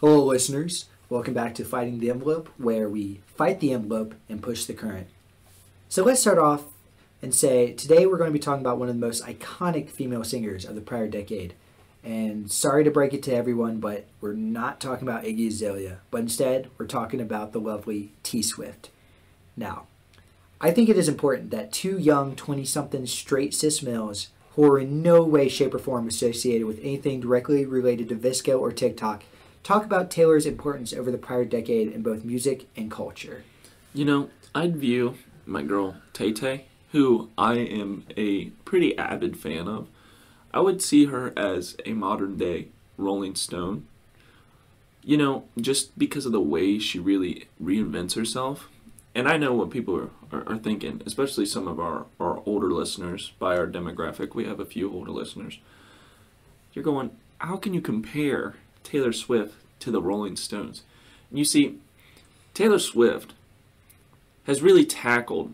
Hello, listeners. Welcome back to Fighting the Envelope, where we fight the envelope and push the current. So let's start off and say today we're going to be talking about one of the most iconic female singers of the prior decade. And sorry to break it to everyone, but we're not talking about Iggy Azalea, but instead we're talking about the lovely T Swift. Now, I think it is important that two young 20 something straight cis males who are in no way, shape, or form associated with anything directly related to VSCO or TikTok talk about Taylor's importance over the prior decade in both music and culture. You know, I'd view my girl Tay Tay, who I am a pretty avid fan of, I would see her as a modern day Rolling Stone. You know, just because of the way she really reinvents herself. And I know what people are, are, are thinking, especially some of our, our older listeners by our demographic. We have a few older listeners. You're going, how can you compare Taylor Swift to the Rolling Stones? And you see, Taylor Swift has really tackled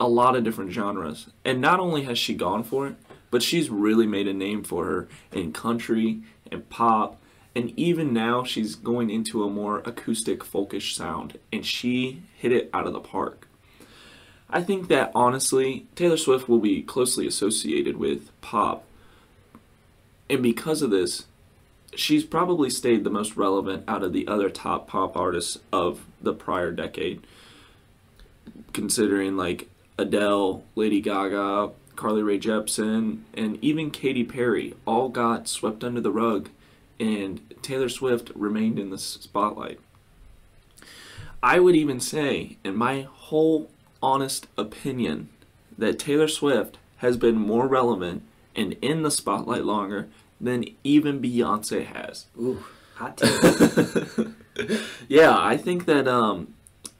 a lot of different genres. And not only has she gone for it, but she's really made a name for her in country and pop. And even now, she's going into a more acoustic, folkish sound. And she hit it out of the park. I think that honestly, Taylor Swift will be closely associated with pop. And because of this, she's probably stayed the most relevant out of the other top pop artists of the prior decade. Considering like Adele, Lady Gaga, Carly Rae Jepsen, and even Katy Perry all got swept under the rug, and Taylor Swift remained in the spotlight. I would even say, in my whole honest opinion, that Taylor Swift has been more relevant and in the spotlight longer than even Beyonce has. Ooh, hot take. yeah, I think that um,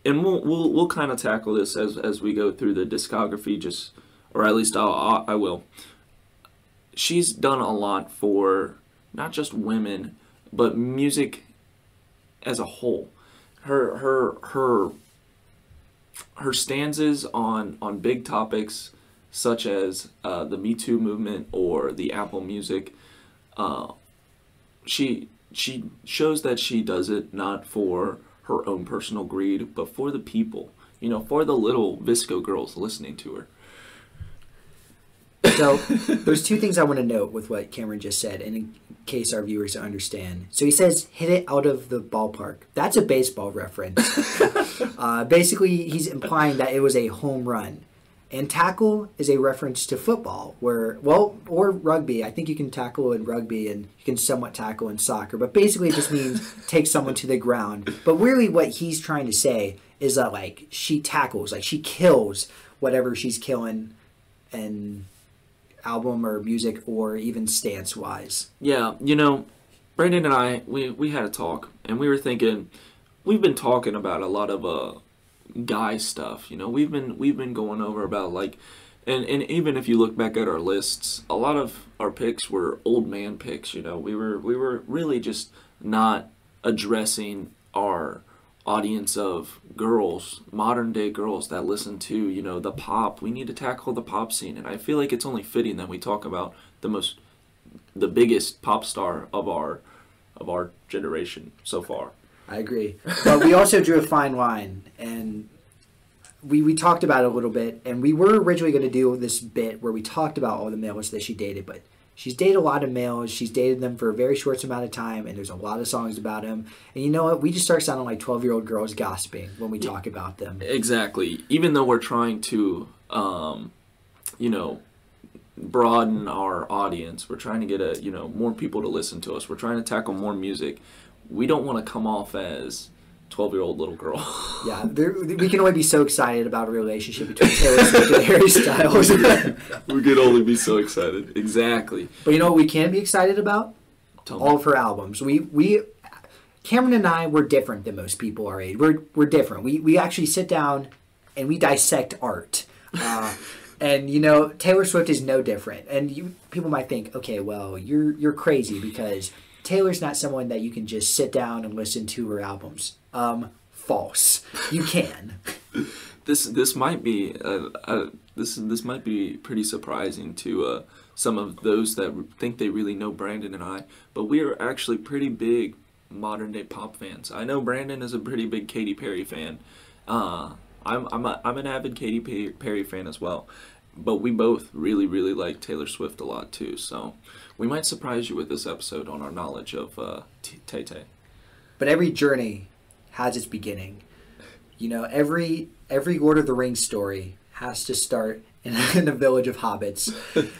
and we'll we'll, we'll kind of tackle this as as we go through the discography, just or at least I'll, I will. She's done a lot for not just women, but music as a whole. Her her her her stanzas on on big topics such as uh, the Me Too movement or the Apple Music. Uh, she she shows that she does it not for her own personal greed, but for the people, you know, for the little VSCO girls listening to her. So there's two things I want to note with what Cameron just said, and in case our viewers understand. So he says, "Hit it out of the ballpark." That's a baseball reference. uh, basically, he's implying that it was a home run. And tackle is a reference to football, where well, or rugby. I think you can tackle in rugby, and you can somewhat tackle in soccer. But basically, it just means take someone to the ground. But really, what he's trying to say is that like she tackles, like she kills whatever she's killing, and album or music or even stance wise. Yeah, you know, Brandon and I we we had a talk, and we were thinking we've been talking about a lot of uh guy stuff. You know, we've been we've been going over about like, and and even if you look back at our lists, a lot of our picks were old man picks. You know, we were we were really just not addressing our audience of girls, modern day girls that listen to, you know, the pop. We need to tackle the pop scene. And I feel like it's only fitting that we talk about the most the biggest pop star of our of our generation so far. I agree. But we also drew a fine line, and we, we talked about it a little bit. And we were originally going to do this bit where we talked about all the males that she dated, but she's dated a lot of males. She's dated them for a very short amount of time, and there's a lot of songs about them. And you know what? We just start sounding like 12 year old girls gossiping when we talk about them. Exactly. Even though we're trying to, um, you know, broaden our audience, we're trying to get a you know more people to listen to us. We're trying to tackle more music we don't want to come off as 12 year old little girl. yeah, there, we can only be so excited about a relationship between Taylor Swift and Harry Styles. we can only be so excited. Exactly. But you know what we can be excited about? Tell All me. of her albums. We we Cameron and I we're different than most people our age. We're we're different. We we actually sit down and we dissect art. Uh, and you know Taylor Swift is no different. And you people might think, okay, well you're you're crazy because Taylor's not someone that you can just sit down and listen to her albums. Um, false. You can. this this might be uh, uh, this this might be pretty surprising to uh, some of those that think they really know Brandon and I, but we are actually pretty big modern day pop fans. I know Brandon is a pretty big Katy Perry fan. Uh, I'm I'm a, I'm an avid Katy Perry fan as well, but we both really really like Taylor Swift a lot too. So we might surprise you with this episode on our knowledge of uh, Tay Tay. But every journey has its beginning. You know, every every Lord of the Rings story has to start in, in a village of hobbits,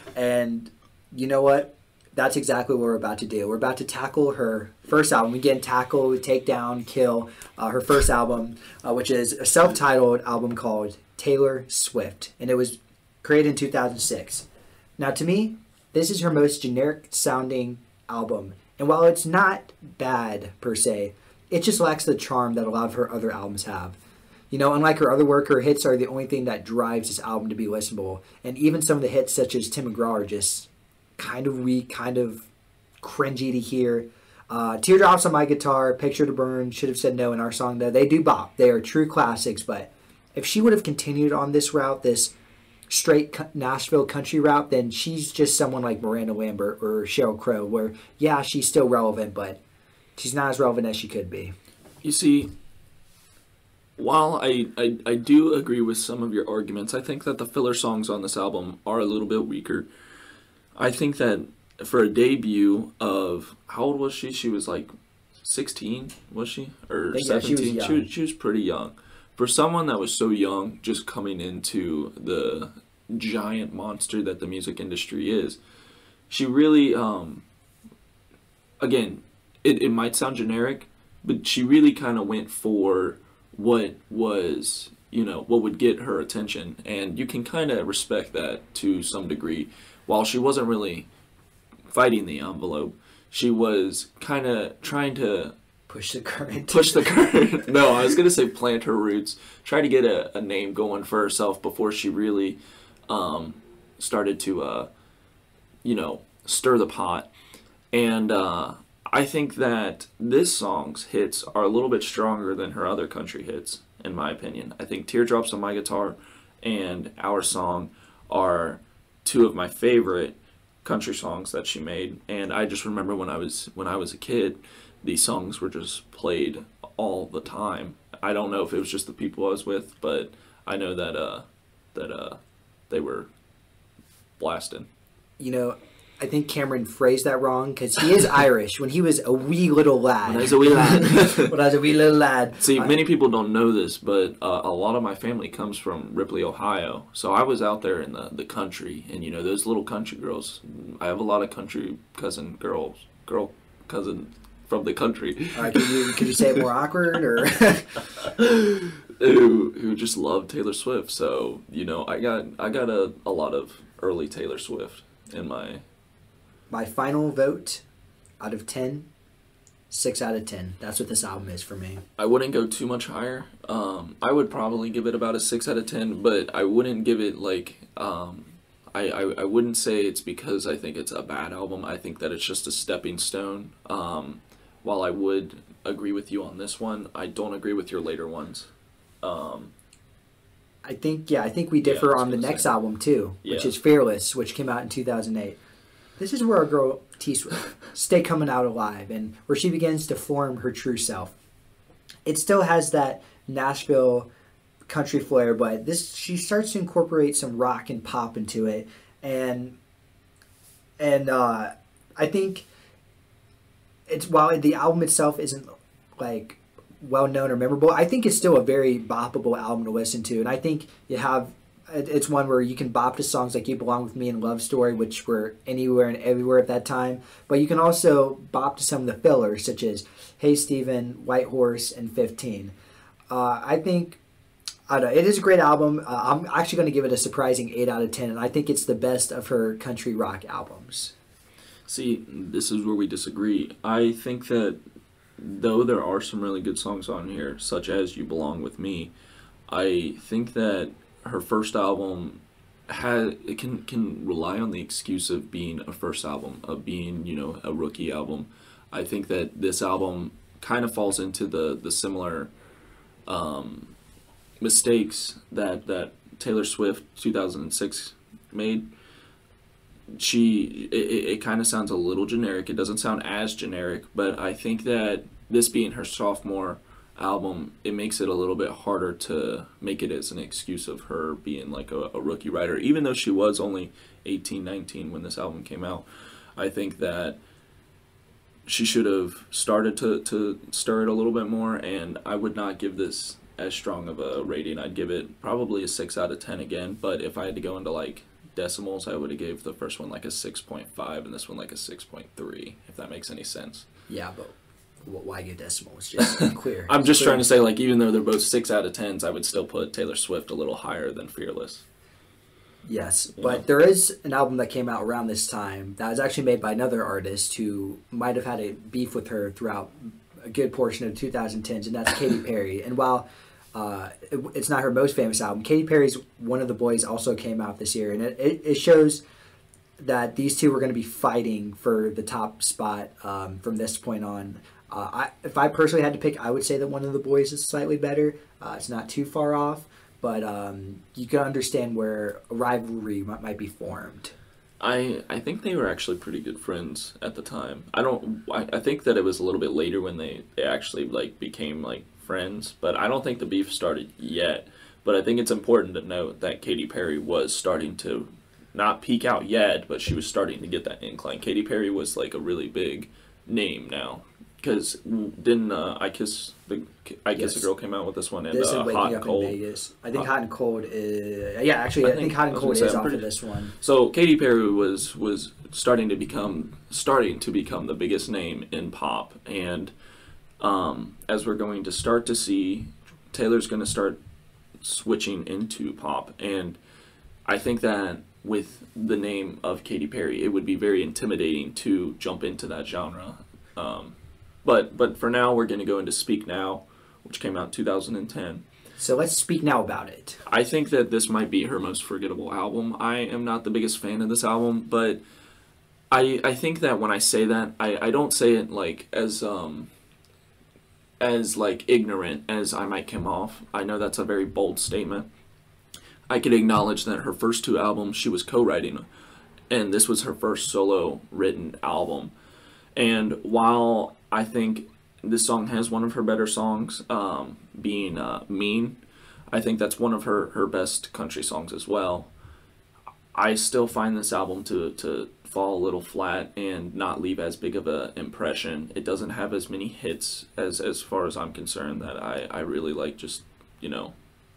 and you know what? That's exactly what we're about to do. We're about to tackle her first album. Again, tackle, take down, kill uh, her first album, uh, which is a self-titled album called Taylor Swift, and it was created in 2006. Now, to me, this is her most generic sounding album, and while it's not bad per se, it just lacks the charm that a lot of her other albums have. You know, unlike her other work, her hits are the only thing that drives this album to be listenable. And even some of the hits, such as Tim McGraw, are just kind of weak, kind of cringy to hear. Uh, Teardrops on My Guitar, Picture to Burn, Should Have Said No in our song, though, they do bop. They are true classics, but if she would have continued on this route, this straight Nashville country route, then she's just someone like Miranda Lambert or Sheryl Crow, where, yeah, she's still relevant, but she's not as relevant as she could be. You see, while I, I, I do agree with some of your arguments, I think that the filler songs on this album are a little bit weaker. I think that for a debut of how old was she? She was like sixteen, was she or seventeen? She, she, was, she was pretty young. For someone that was so young, just coming into the giant monster that the music industry is, she really, um, again, it, it might sound generic, but she really kind of went for what was you know what would get her attention. And you can kind of respect that to some degree. While she wasn't really fighting the envelope she was kind of trying to push the current push the current no i was going to say plant her roots try to get a, a, name going for herself before she really um, started to uh, you know stir the pot and uh, I think that this song's hits are a little bit stronger than her other country hits, in my opinion. I think Teardrops on My Guitar and Our Song are two of my favorite country songs that she made. And I just remember when I was when I was a kid, these songs were just played all the time. I don't know if it was just the people I was with, but I know that uh that uh they were blasting. You know, I think Cameron phrased that wrong because he is Irish. When he was a wee little lad. When I was a wee lad. when I was a wee little lad. See, many people don't know this, but uh, a lot of my family comes from Ripley, Ohio. So I was out there in the, the country, and you know those little country girls. I have a lot of country cousin girls, girl cousin from the country. Right, can you can you say it more awkward or? who who just love Taylor Swift. So you know, I got I got a, a lot of early Taylor Swift in my my final vote out of 10 6 out of 10 that's what this album is for me i wouldn't go too much higher um, i would probably give it about a 6 out of 10 but i wouldn't give it like um, I, I, I, wouldn't say it's because i think it's a bad album i think that it's just a stepping stone um, while i would agree with you on this one i don't agree with your later ones um, i think yeah i think we differ yeah, on the next say. album too which yeah. is fearless which came out in 2008 this is where our girl T Swift stay coming out alive and where she begins to form her true self. It still has that Nashville country flair, but this she starts to incorporate some rock and pop into it, and and uh, I think it's while the album itself isn't like well known or memorable, I think it's still a very boppable album to listen to, and I think you have it's one where you can bop to songs like "You Belong with Me" and "Love Story," which were anywhere and everywhere at that time. But you can also bop to some of the fillers, such as "Hey Stephen," "White Horse," and "15." Uh, I think I don't know, it is a great album. Uh, I'm actually going to give it a surprising eight out of ten, and I think it's the best of her country rock albums. See, this is where we disagree. I think that though there are some really good songs on here, such as "You Belong with Me," I think that her first album had it can can rely on the excuse of being a first album of being you know a rookie album i think that this album kind of falls into the the similar um, mistakes that that taylor swift 2006 made she it, it kind of sounds a little generic. It doesn't sound as generic, but I think that this being her sophomore album, it makes it a little bit harder to make it as an excuse of her being like a, a rookie writer, even though she was only 18, 19 when this album came out. I think that she should have started to, to stir it a little bit more, and I would not give this as strong of a rating. I'd give it probably a 6 out of 10 again, but if I had to go into like decimals, I would have gave the first one like a 6.5 and this one like a 6.3, if that makes any sense. Yeah, but wh- why give decimals? Just clear. I'm just Clear. trying to say, like, even though they're both 6 out of 10s, I would still put Taylor Swift a little higher than Fearless. Yes, Yeah. but there is an album that came out around this time that was actually made by another artist who might have had a beef with her throughout a good portion of 2010s, and that's Katy Perry. And while uh, it, it's not her most famous album, Katy Perry's "One of the Boys" also came out this year, and it, it, it shows that these two were going to be fighting for the top spot um, from this point on. Uh, I, if I personally had to pick, I would say that one of the boys is slightly better. Uh, it's not too far off, but um, you can understand where a rivalry might, might be formed. I I think they were actually pretty good friends at the time. I don't. I, I think that it was a little bit later when they they actually like became like friends. But I don't think the beef started yet. But I think it's important to note that Katy Perry was starting to not peak out yet, but she was starting to get that incline. Katy Perry was like a really big name now. Because didn't uh, I kiss the I kiss Yes. a girl came out with this one and This uh, hot and cold. I think Hot- and Cold is yeah. Actually, I, I think, think- Hot and Cold is off pretty- of this one. So Katy Perry was was starting to become starting to become the biggest name in pop, and um, as we're going to start to see, Taylor's going to start switching into pop, and I think that with the name of Katy Perry, it would be very intimidating to jump into that genre. Um, but but for now, we're going to go into Speak Now, which came out in 2010. So let's speak now about it. I think that this might be her most forgettable album. I am not the biggest fan of this album, but I I think that when I say that, I, I don't say it like as um as like ignorant as I might come off. I know that's a very bold statement. I could acknowledge that her first two albums she was co-writing and this was her first solo written album. And while I think this song has one of her better songs, um, being uh, "Mean," I think that's one of her her best country songs as well. I still find this album to to fall a little flat and not leave as big of a impression. It doesn't have as many hits as as far as I'm concerned that I I really like. Just you know,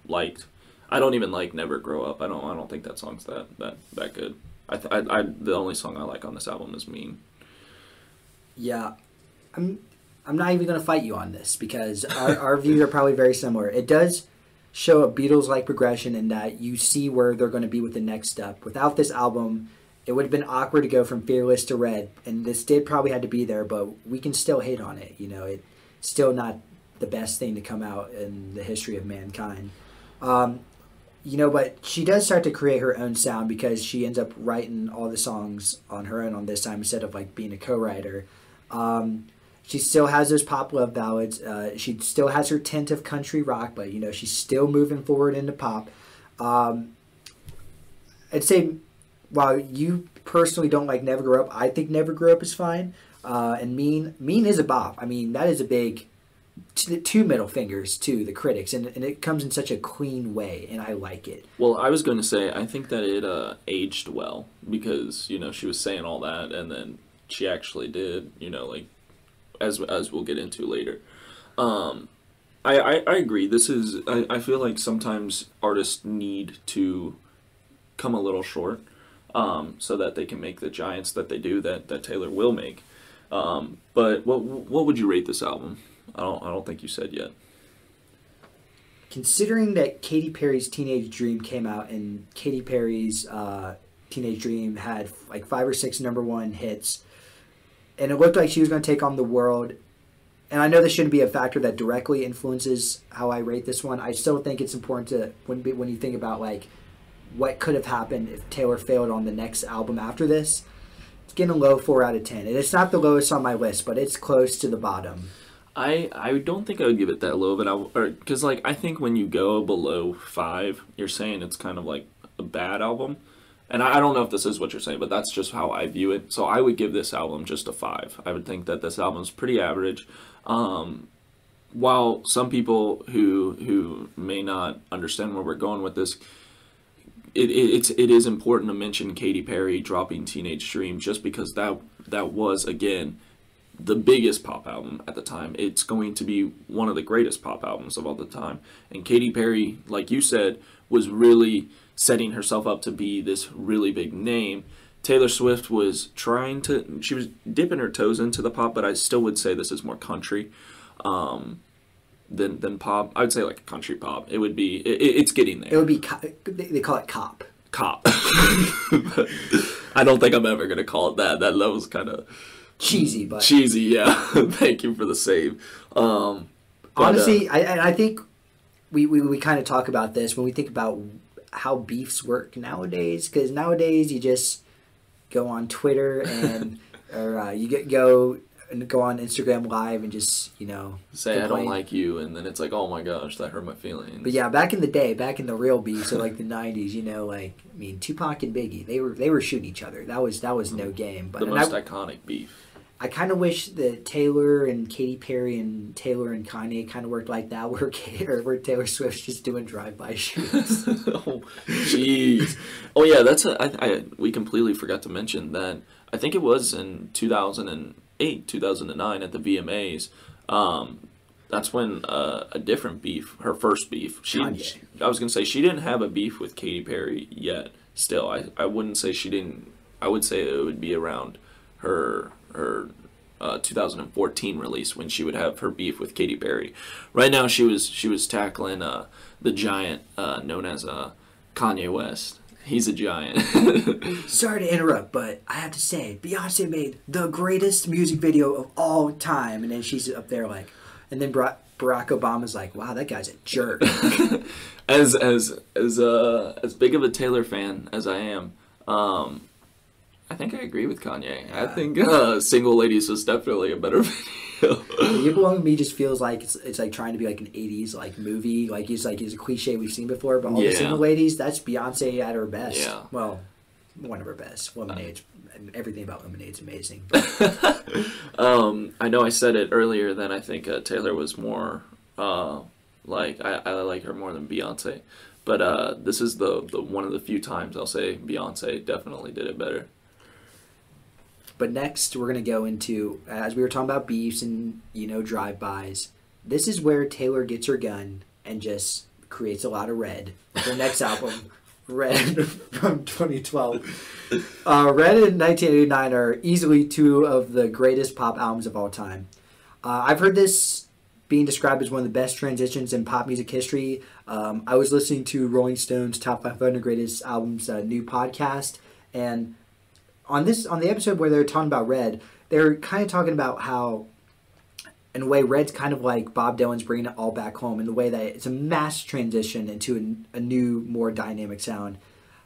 liked. I don't even like "Never Grow Up." I don't I don't think that song's that that that good. I, th- I, I the only song I like on this album is "Mean." Yeah, I'm. I'm not even to fight you on this because our, our views are probably very similar. It does show a Beatles-like progression in that you see where they're going to be with the next step. Without this album, it would have been awkward to go from Fearless to Red, and this did probably had to be there. But we can still hate on it. You know, it's still not the best thing to come out in the history of mankind. Um, you know, but she does start to create her own sound because she ends up writing all the songs on her own on this time instead of like being a co-writer. Um, she still has those pop love ballads. Uh, she still has her tint of country rock, but you know she's still moving forward into pop. Um, I'd say, while you personally don't like Never Grow Up, I think Never Grow Up is fine. Uh, and Mean Mean is a bop. I mean that is a big t- two middle fingers to the critics, and, and it comes in such a clean way, and I like it. Well, I was going to say I think that it uh, aged well because you know she was saying all that and then she actually did. You know, like as as we'll get into later. Um, I, I I agree. This is I, I feel like sometimes artists need to come a little short um, so that they can make the giants that they do that that Taylor will make. Um, but what what would you rate this album? I don't I don't think you said yet. considering that Katy Perry's Teenage Dream came out and Katy Perry's uh, Teenage Dream had like five or six number one hits, and it looked like she was going to take on the world. And I know this shouldn't be a factor that directly influences how I rate this one. I still think it's important to when when you think about like what could have happened if Taylor failed on the next album after this. It's getting a low four out of ten, and it's not the lowest on my list, but it's close to the bottom. I I don't think I would give it that low, but I because like I think when you go below five, you're saying it's kind of like a bad album, and I I don't know if this is what you're saying, but that's just how I view it. So I would give this album just a five. I would think that this album's pretty average. Um, while some people who who may not understand where we're going with this, it, it it's it is important to mention Katy Perry dropping Teenage Dream just because that that was again the biggest pop album at the time. It's going to be one of the greatest pop albums of all the time. And Katy Perry, like you said, was really setting herself up to be this really big name. Taylor Swift was trying to she was dipping her toes into the pop, but I still would say this is more country. Um, than, than pop, I would say like country pop. It would be. It, it's getting there. It would be. They call it cop. cop. I don't think I'm ever gonna call it that. That level's kind of Cheesy, but cheesy. Yeah. Thank you for the save. Um, but, uh, honestly, I I think we, we, we kind of talk about this when we think about how beefs work nowadays. Because nowadays you just go on Twitter and or uh, you get go go on Instagram Live and just you know say I don't like you, and then it's like, oh my gosh, that hurt my feelings. But yeah, back in the day, back in the real beef, so like the '90s, you know, like I mean, Tupac and Biggie, they were they were shooting each other. That was that was no mm-hmm. game. But the most I, iconic beef. I kind of wish that Taylor and Katy Perry and Taylor and Kanye kind of worked like that, where K- or where Taylor Swift's just doing drive-by shoots. oh, jeez. Oh yeah, that's a, I, I we completely forgot to mention that. I think it was in 2008, 2009 at the VMAs. Um, that's when uh, a different beef, her first beef. She, Kanye. I was gonna say she didn't have a beef with Katy Perry yet. Still, I, I wouldn't say she didn't. I would say it would be around her her uh, 2014 release when she would have her beef with Katy Perry. Right now, she was she was tackling uh, the giant uh, known as uh, Kanye West. He's a giant. Sorry to interrupt, but I have to say, Beyonce made the greatest music video of all time, and then she's up there like, and then Barack, Barack Obama's like, "Wow, that guy's a jerk." as as as uh as big of a Taylor fan as I am, um, I think I agree with Kanye. I think uh, "Single Ladies" was definitely a better video. You Belong to Me just feels like it's, it's like trying to be like an '80s like movie, like it's like it's a cliche we've seen before. But all Yeah. the single ladies, that's Beyonce at her best. Yeah. Well, one of her best. Lemonade's and everything about Lemonade's amazing. um, I know I said it earlier that I think uh, Taylor was more uh, like I, I like her more than Beyonce, but uh, this is the the one of the few times I'll say Beyonce definitely did it better. But next, we're gonna go into as we were talking about beefs and you know drive-bys. This is where Taylor gets her gun and just creates a lot of red. Her next album, Red from 2012. Uh, Red and 1989 are easily two of the greatest pop albums of all time. Uh, I've heard this being described as one of the best transitions in pop music history. Um, I was listening to Rolling Stone's Top 500 Greatest Albums uh, new podcast, and on this on the episode where they're talking about Red, they're kind of talking about how, in a way, Red's kind of like Bob Dylan's bringing it all back home in the way that it's a mass transition into a, a new, more dynamic sound.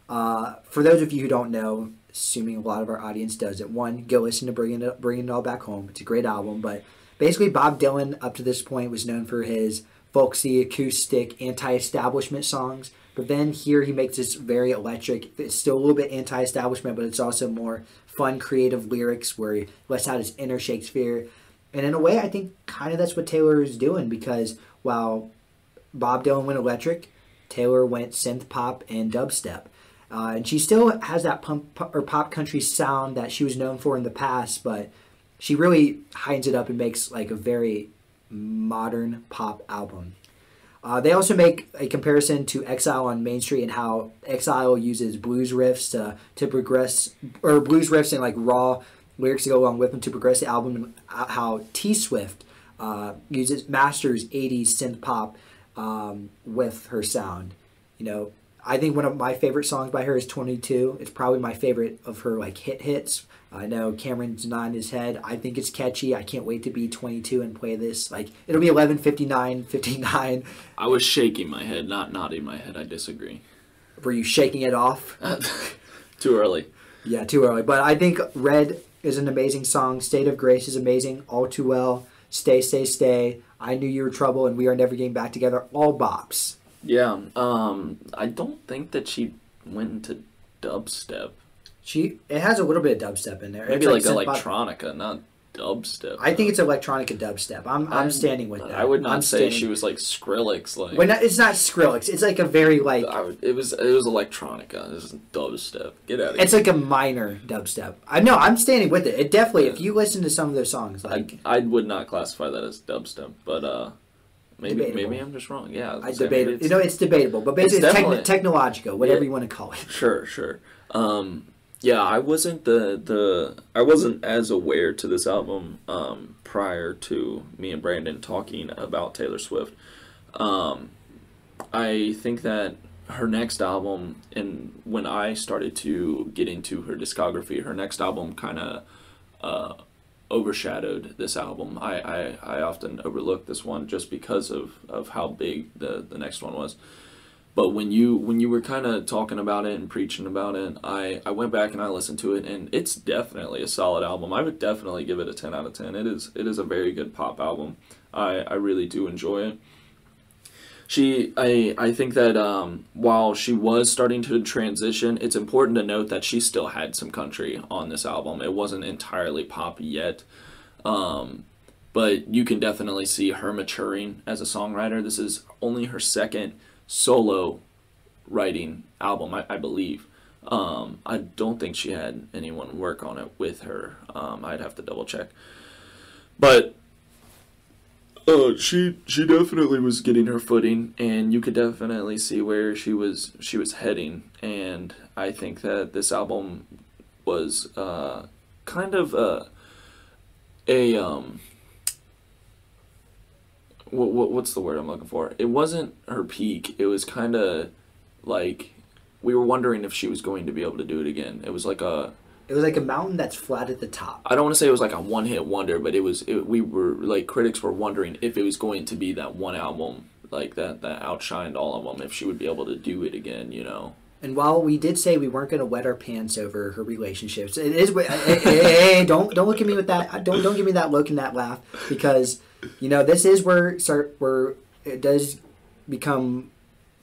Uh, for those of you who don't know, assuming a lot of our audience does it, one, go listen to Bringing It, Bringing It All Back Home. It's a great album, but basically Bob Dylan up to this point was known for his folksy, acoustic, anti-establishment songs. But then here he makes this very electric. It's still a little bit anti-establishment, but it's also more fun, creative lyrics where he lets out his inner Shakespeare. And in a way, I think kind of that's what Taylor is doing because while Bob Dylan went electric, Taylor went synth pop and dubstep. Uh, and she still has that pump or pop country sound that she was known for in the past, but she really heightens it up and makes like a very modern pop album. Uh, they also make a comparison to Exile on Main Street and how Exile uses blues riffs to, to progress, or blues riffs and like raw lyrics to go along with them to progress the album, and how T Swift uh, uses masters 80s synth pop um, with her sound. You know, I think one of my favorite songs by her is 22. It's probably my favorite of her like hit hits. I know Cameron's nodding his head. I think it's catchy. I can't wait to be 22 and play this. Like it'll be 11, 59, 59. I was shaking my head, not nodding my head. I disagree. Were you shaking it off? Too early. Yeah, too early. But I think Red is an amazing song. State of Grace is amazing. All Too Well. Stay, Stay, Stay. I Knew You Were Trouble and We Are Never Getting Back Together. All bops. Yeah. Um, I don't think that she went into dubstep. She it has a little bit of dubstep in there. Maybe It's like, pop. electronica, not dubstep. I think it's electronica dubstep. I'm I'm, standing with that. I would not I'm say standing- she was like Skrillex. Like When it's not Skrillex, it's like a very like would, it was it was electronica. This is dubstep. Get out of here. it's like a minor dubstep. I know I'm standing with it. It definitely. If you listen to some of their songs, like I, I would not classify that as dubstep, but uh, maybe Debatable. maybe I'm just wrong. Yeah, I gonna debate it. You know, it's debatable, but basically, it's, definitely- techno- technological, whatever Yeah. you want to call it. Sure, sure. Um, yeah, I wasn't the the I wasn't as aware to this album um, prior to me and Brandon talking about Taylor Swift. Um, I think that her next album, and when I started to get into her discography, her next album kind of uh, overshadowed this album. I, I, I often overlook this one just because of, of how big the, the next one was. But when you when you were kind of talking about it and preaching about it, I, I went back and I listened to it, and it's definitely a solid album. I would definitely give it a ten out of ten. It is it is a very good pop album. I, I really do enjoy it. She I I think that um, while she was starting to transition, it's important to note that she still had some country on this album. It wasn't entirely pop yet. Um, but you can definitely see her maturing as a songwriter. This is only her second solo writing album, I, I believe. Um, I don't think she had anyone work on it with her. Um, I'd have to double check. But uh, she she definitely was getting her footing, and you could definitely see where she was she was heading. And I think that this album was uh, kind of a a um what, what what's the word I'm looking for? It wasn't her peak. It was kind of like we were wondering if she was going to be able to do it again. It was like a It was like a mountain that's flat at the top. I don't want to say it was like a one hit wonder, but it was it, we were like critics were wondering if it was going to be that one album like that that outshined all of them if she would be able to do it again, you know. And while we did say we weren't going to wet our pants over her relationships, it is. Hey, hey, hey, don't don't look at me with that. Don't don't give me that look and that laugh because you know this is where start where it does become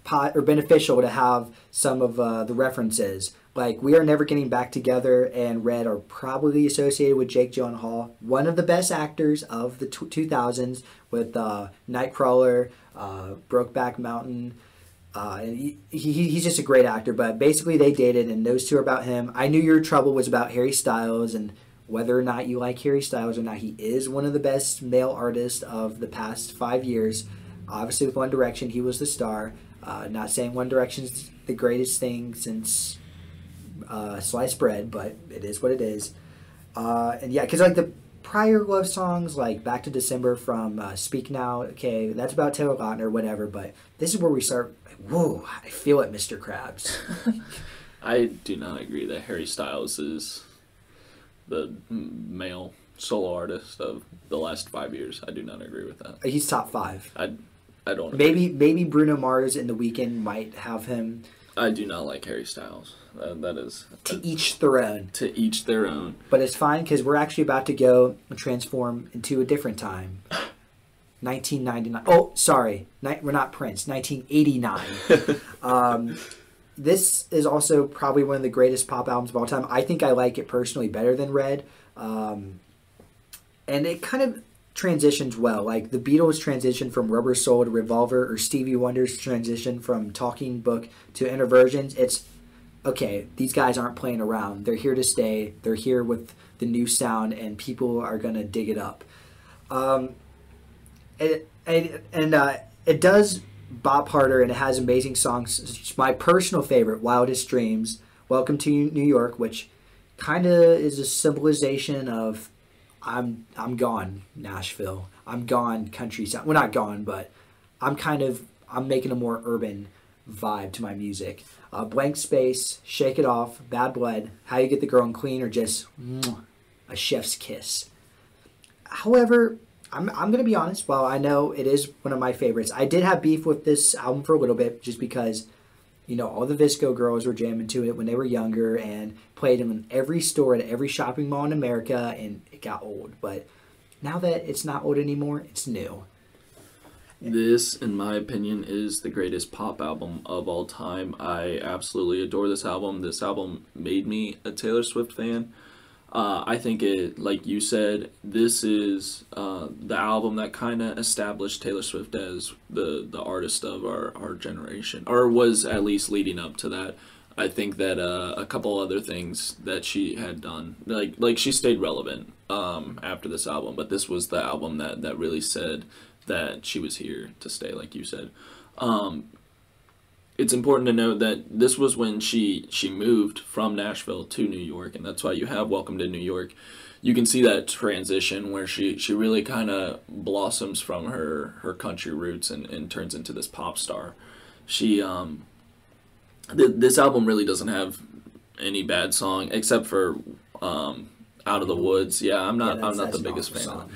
pot or beneficial to have some of uh, the references. Like we are never getting back together, and Red are probably associated with Jake Gyllenhaal, one of the best actors of the two thousands, with uh, Nightcrawler, uh, Brokeback Mountain. Uh, he, he, he's just a great actor, but basically they dated, and those two are about him. I knew your trouble was about Harry Styles, and whether or not you like Harry Styles or not, he is one of the best male artists of the past five years. Obviously, with One Direction, he was the star. Uh, not saying One Direction's the greatest thing since uh, sliced bread, but it is what it is. Uh, and yeah, because like the prior love songs, like Back to December from uh, Speak Now, okay, that's about Taylor Lautner, whatever. But this is where we start. Whoa, I feel it, Mr. Krabs. I do not agree that Harry Styles is the male solo artist of the last five years. I do not agree with that. He's top five. I, I don't. Agree. Maybe maybe Bruno Mars in the Weeknd might have him I do not like Harry Styles. That, that is to each their own. to each their own. But it's fine because we're actually about to go and transform into a different time. 1999. Oh, sorry. Ni- we're not Prince. 1989. um, this is also probably one of the greatest pop albums of all time. I think I like it personally better than Red. Um, and it kind of transitions well. Like the Beatles transition from Rubber Soul to Revolver, or Stevie Wonder's transition from Talking Book to Innervisions. It's okay, these guys aren't playing around. They're here to stay. They're here with the new sound, and people are gonna dig it up. Um, it, and and uh, it does bop harder, and it has amazing songs. It's my personal favorite, "Wildest Dreams," "Welcome to New York," which kind of is a symbolization of I'm I'm gone, Nashville. I'm gone, countryside. Well, not gone, but I'm kind of I'm making a more urban vibe to my music. Uh, Blank Space, Shake It Off, Bad Blood, How You Get the Girl and Clean, or just mwah, a chef's kiss. However, I'm, I'm going to be honest, while I know it is one of my favorites, I did have beef with this album for a little bit just because, you know, all the VSCO girls were jamming to it when they were younger and played them in every store at every shopping mall in America, and it got old. But now that it's not old anymore, it's new. This, in my opinion, is the greatest pop album of all time. I absolutely adore this album. This album made me a Taylor Swift fan. Uh, I think it, like you said, this is uh, the album that kind of established Taylor Swift as the, the artist of our, our generation, or was at least leading up to that. I think that uh, a couple other things that she had done, like like she stayed relevant um, after this album, but this was the album that that really said that she was here to stay, like you said. Um, it's important to note that this was when she she moved from Nashville to New York, and that's why you have Welcome to New York. You can see that transition where she, she really kind of blossoms from her, her country roots and, and turns into this pop star. She um, th- this album really doesn't have any bad song except for um, Out of the Woods. Yeah, I'm not Yeah, I'm not the biggest fan. song.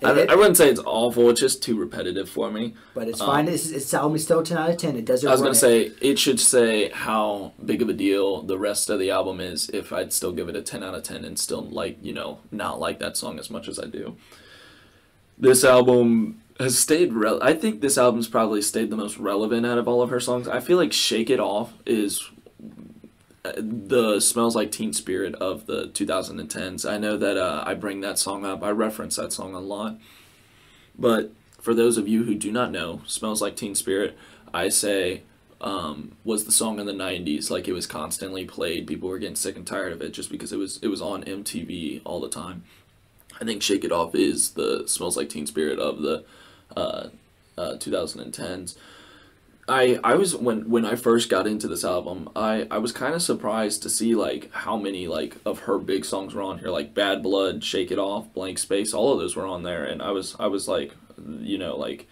It. I, It- I wouldn't say it's awful. It's just too repetitive for me. But it's Um, fine. It's, it's album is still ten out of ten. It doesn't. I was gonna right. say it should say how big of a deal the rest of the album is if I'd still give it a ten out of ten and still like you know not like that song as much as I do. This album has stayed. Re- I think this album's probably stayed the most relevant out of all of her songs. I feel like "Shake It Off" is the smells like teen spirit of the 2010s. I know that uh, I bring that song up. I reference that song a lot. But for those of you who do not know, smells like teen spirit, I say um, was the song in the 90s. Like it was constantly played. People were getting sick and tired of it just because it was it was on MTV all the time. I think Shake It Off is the smells like teen spirit of the uh, uh, 2010s. I I was when when I first got into this album, I I was kind of surprised to see like how many like of her big songs were on here, like Bad Blood, Shake It Off, Blank Space, all of those were on there, and I was I was like, you know, like.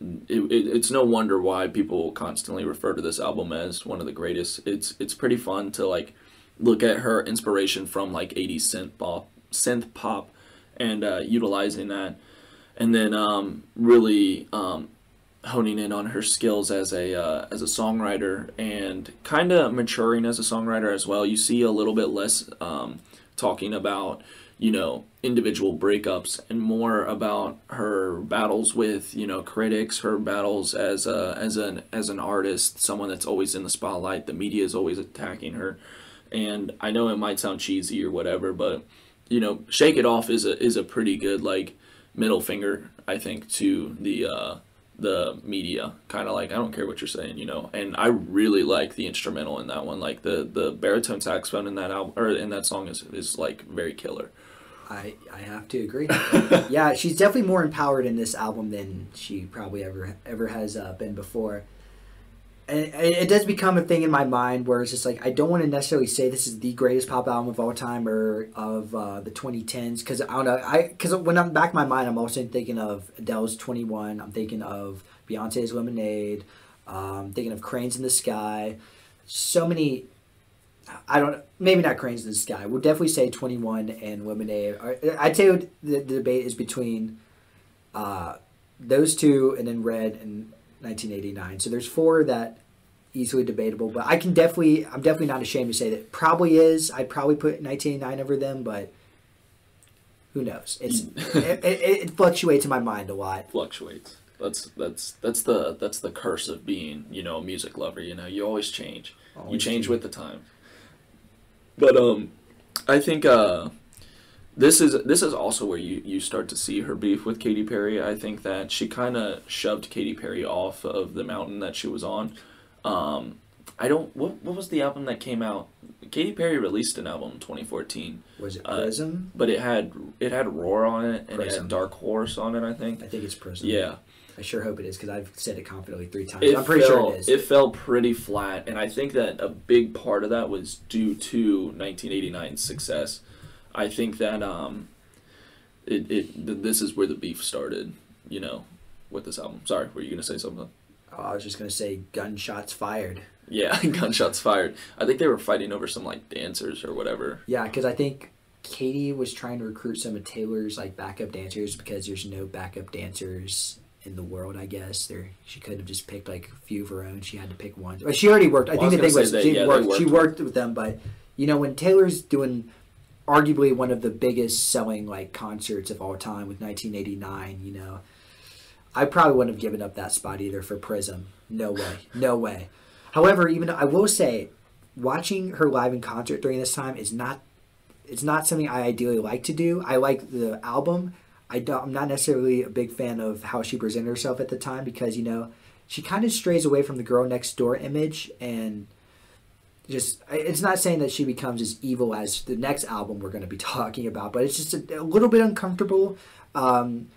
It, it, it's no wonder why people constantly refer to this album as one of the greatest. It's it's pretty fun to like look at her inspiration from like 80s synth pop, synth pop, and uh, utilizing that, and then um, really um, honing in on her skills as a uh, as a songwriter and kind of maturing as a songwriter as well. You see a little bit less um, talking about you know individual breakups and more about her battles with you know critics, her battles as a as an as an artist, someone that's always in the spotlight. The media is always attacking her, and I know it might sound cheesy or whatever, but you know, shake it off is a is a pretty good like middle finger I think to the uh, the media kind of like I don't care what you're saying, you know. And I really like the instrumental in that one. Like the the baritone saxophone in that album or in that song is is like very killer. I, I have to agree. yeah, she's definitely more empowered in this album than she probably ever ever has uh, been before. It, it does become a thing in my mind where it's just like I don't want to necessarily say this is the greatest pop album of all time or of uh, the 2010s because I don't know. I because when I'm back in my mind, I'm also thinking of Adele's 21. I'm thinking of Beyonce's Lemonade. Um, thinking of Cranes in the Sky. So many I don't. Maybe not Cranes in the Sky. We'll definitely say Twenty One and Lemonade. I'd say the, the debate is between uh, those two and then Red and 1989. So there's four that easily debatable. But I can definitely. I'm definitely not ashamed to say that probably is. I'd probably put 1989 over them, but who knows? It's it, it, it fluctuates in my mind a lot. Fluctuates. That's that's that's the that's the curse of being you know a music lover. You know you always change. you Always change do. with the time. But um, I think uh, this is this is also where you, you start to see her beef with Katy Perry. I think that she kind of shoved Katy Perry off of the mountain that she was on. Um, I don't. What what was the album that came out? Katy Perry released an album in 2014, Was it Uh, Prism? but it had it had Roar on it and it Prism. had Dark Horse on it. I think. I think it's Prism. Yeah. I sure hope it is because I've said it confidently three times. It I'm pretty fell, sure it is. It fell pretty flat, and I think that a big part of that was due to 1989's success. I think that um, it, it th- this is where the beef started. You know, with this album. Sorry, were you gonna say something? Oh, I was just gonna say gunshots fired. Yeah, gunshots fired. I think they were fighting over some like dancers or whatever. Yeah, because I think Katy was trying to recruit some of Taylor's like backup dancers because there's no backup dancers in the world. I guess there she could have just picked like a few of her own. She had to pick one. But she already worked. I Well, I think was the thing was they- she yeah, worked. worked she worked with them, but you know when Taylor's doing arguably one of the biggest selling like concerts of all time with 1989, you know. I probably wouldn't have given up that spot either for Prism. No way, no way. However, even I will say, watching her live in concert during this time is not it's not something I ideally like to do. I like the album. I don't, I'm not necessarily a big fan of how she presented herself at the time because you know she kind of strays away from the girl next door image and just it's not saying that she becomes as evil as the next album we're going to be talking about but it's just a, a little bit uncomfortable um,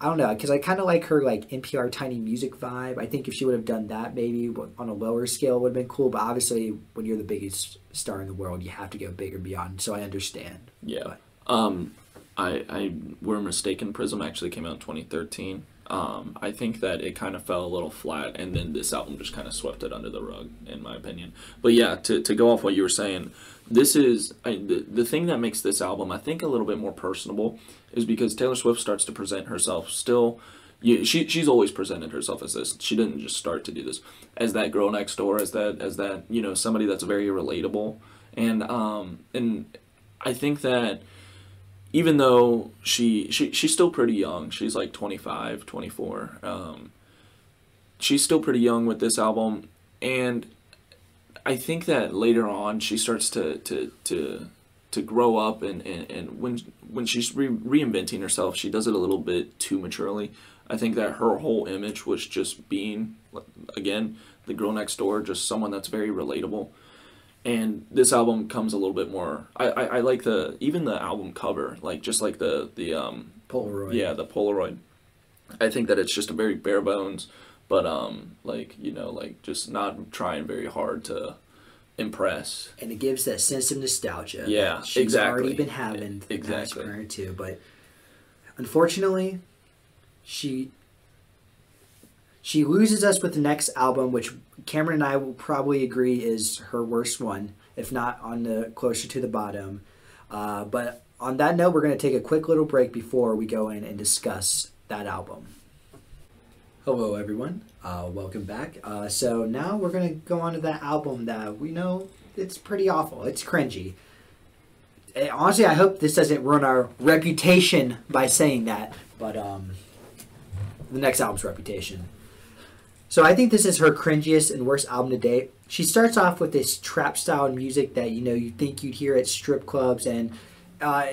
i don't know because i kind of like her like npr tiny music vibe i think if she would have done that maybe on a lower scale would have been cool but obviously when you're the biggest star in the world you have to go big or beyond so i understand Yeah. But- Um, I, I, we're mistaken. Prism actually came out in 2013. Um, I think that it kind of fell a little flat, and then this album just kind of swept it under the rug, in my opinion. But yeah, to, to go off what you were saying, this is I, the, the thing that makes this album, I think, a little bit more personable is because Taylor Swift starts to present herself still. She she's always presented herself as this. She didn't just start to do this as that girl next door, as that as that you know somebody that's very relatable, and um and I think that even though she, she she's still pretty young. She's like 25 24 um, she's still pretty young with this album. And i think that later on she starts to to to to grow up and, and, and when when she's re- reinventing herself she does it a little bit too maturely. I think that her whole image was just being again the girl next door just someone that's very relatable and this album comes a little bit more I, I, I like the even the album cover like just like the the um polaroid yeah the polaroid i think that it's just a very bare bones but um like you know like just not trying very hard to impress and it gives that sense of nostalgia. Yeah, she's exactly. already been having Exactly. prior to, but unfortunately, she she loses us with the next album, which Cameron and I will probably agree is her worst one, if not on the closer to the bottom. Uh, but on that note, we're going to take a quick little break before we go in and discuss that album. Hello, everyone. Uh, welcome back. Uh, so now we're gonna go on to that album that we know it's pretty awful. It's cringy. Eh, honestly, I hope this doesn't ruin our reputation by saying that. But um, the next album's reputation. So I think this is her cringiest and worst album to date. She starts off with this trap style music that you know you think you'd hear at strip clubs, and uh,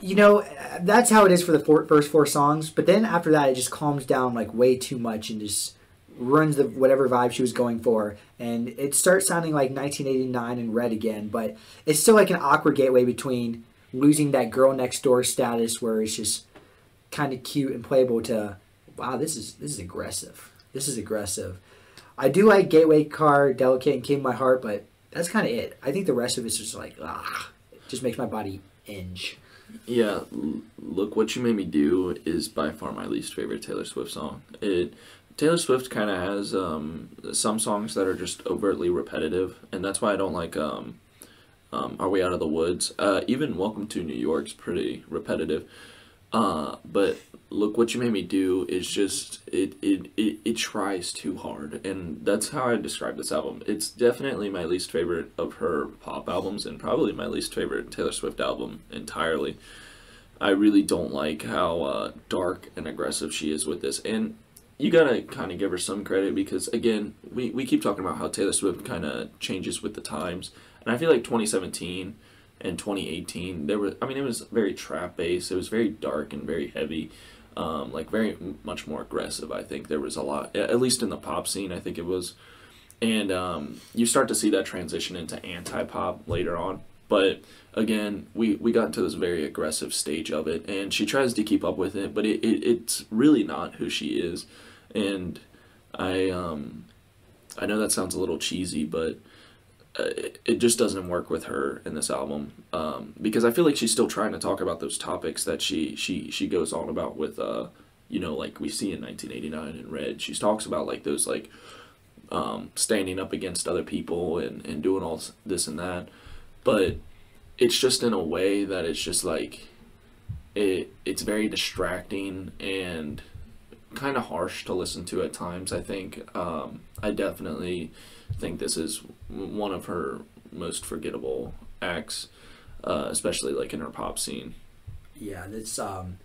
you know that's how it is for the four, first four songs. But then after that, it just calms down like way too much and just ruins the whatever vibe she was going for, and it starts sounding like 1989 and Red again. But it's still like an awkward gateway between losing that girl next door status, where it's just kind of cute and playable, to wow, this is this is aggressive. This is aggressive. I do like Getaway Car, Delicate, and King My Heart, but that's kind of it. I think the rest of it's just like ah, it just makes my body inch. Yeah, look what you made me do is by far my least favorite Taylor Swift song. It Taylor Swift kind of has um, some songs that are just overtly repetitive, and that's why I don't like um, um, "Our Way Out of the Woods." Uh, even "Welcome to New York's pretty repetitive. Uh, but look what you made me do is just it, it it it tries too hard, and that's how I describe this album. It's definitely my least favorite of her pop albums, and probably my least favorite Taylor Swift album entirely. I really don't like how uh, dark and aggressive she is with this, and you gotta kind of give her some credit because again, we, we keep talking about how Taylor Swift kind of changes with the times, and I feel like 2017 and 2018 there was I mean it was very trap based, it was very dark and very heavy, um, like very much more aggressive. I think. There was a lot, at least in the pop scene, I think it was, and um, you start to see that transition into anti pop later on, but again, we, we got into this very aggressive stage of it, and she tries to keep up with it, but it, it it's really not who she is, and I um I know that sounds a little cheesy, but it, it just doesn't work with her in this album um, because I feel like she's still trying to talk about those topics that she she she goes on about with uh you know like we see in 1989 in Red. She talks about like those like um, standing up against other people and, and doing all this and that. But it's just in a way that it's just like it it's very distracting and kind of harsh to listen to at times. I think um, I definitely think this is one of her most forgettable acts, uh, especially like in her pop scene. Yeah, that's um,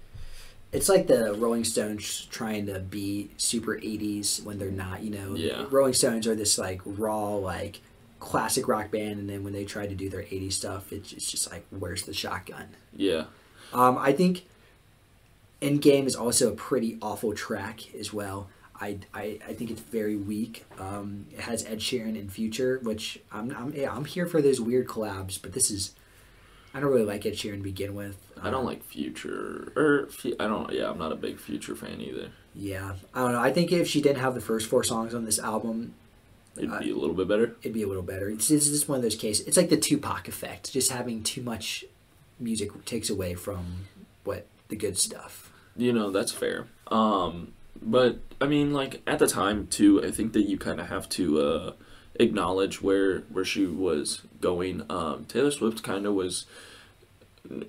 It's like the Rolling Stones trying to be super 80s when they're not, you know. Yeah. Rolling Stones are this like raw, like classic rock band, and then when they try to do their 80s stuff, it's, it's just like, where's the shotgun? Yeah. Um, I think Endgame is also a pretty awful track as well. I, I, I think it's very weak. Um, it has Ed Sheeran in Future, which I'm, I'm yeah, I'm here for those weird collabs, but this is I don't really like Ed Sheeran to begin with. I don't Um, like Future or I don't. Yeah, I'm not a big Future fan either. Yeah, I don't know. I think if she didn't have the first four songs on this album, It'd Uh, be a little bit better. it'd be a little better. It's, it's just one of those cases. It's like the Tupac effect. Just having too much music takes away from what the good stuff. You know, that's fair. Um, but I mean, like at the time too, I think that you kind of have to uh, acknowledge where where she was going. Um, Taylor Swift kind of was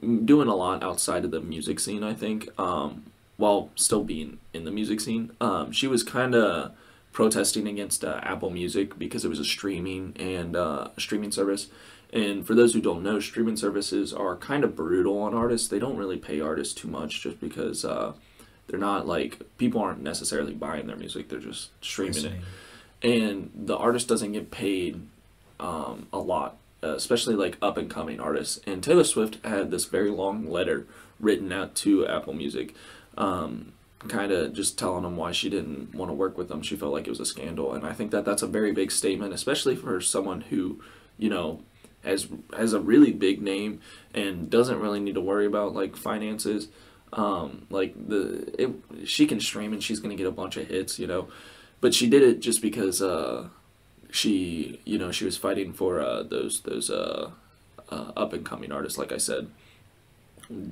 doing a lot outside of the music scene. I think, um, while still being in the music scene, um, she was kind of protesting against uh, Apple Music because it was a streaming and uh, streaming service. And for those who don't know, streaming services are kind of brutal on artists. They don't really pay artists too much just because uh, they're not like people aren't necessarily buying their music; they're just streaming it and the artist doesn't get paid um, a lot, uh, especially like up and coming artists. And Taylor Swift had this very long letter written out to Apple Music, um, kind of just telling them why she didn't want to work with them. She felt like it was a scandal, and I think that that's a very big statement, especially for someone who, you know. Has, has a really big name and doesn't really need to worry about like finances um, like the it, she can stream and she's gonna get a bunch of hits you know but she did it just because uh, she you know she was fighting for uh, those those uh, uh, up and coming artists like I said.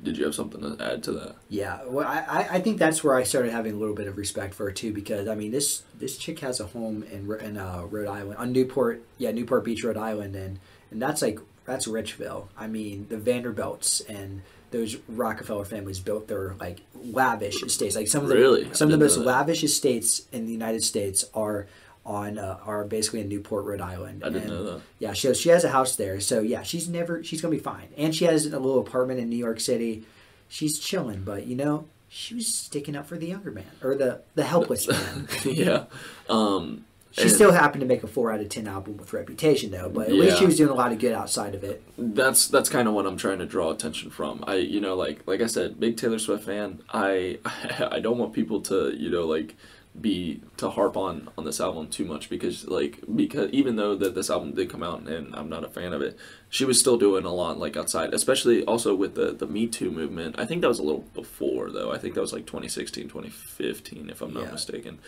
Did you have something to add to that? Yeah, well, I, I- think that's where I started having a little bit of respect for her too, because I mean, this this chick has a home in in uh, Rhode Island, on Newport, yeah, Newport Beach, Rhode Island, and and that's like that's Richville. I mean, the Vanderbilts and those Rockefeller families built their like lavish estates. Like some of the Really? Some of the most lavish estates in the United States are on uh, are basically in Newport, Rhode Island. I didn't And- know that. yeah, she has, she has a house there. So yeah, she's never she's gonna be fine. And she has a little apartment in New York City. She's chilling, but you know she was sticking up for the younger man or the the helpless man. yeah. Um, She and still happened to make a four out of ten album with Reputation though, but at least she was doing a lot of good outside of it. that's that's kind of what I'm trying to draw attention from. I you know like like I said, big Taylor Swift fan. I I don't want people to you know like be to harp on on this album too much because like because even though that this album did come out and I'm not a fan of it, she was still doing a lot like outside, especially also with the the Me Too movement. I think that was a little before though. I think that was like 2016, 2015 if I'm not Yeah. mistaken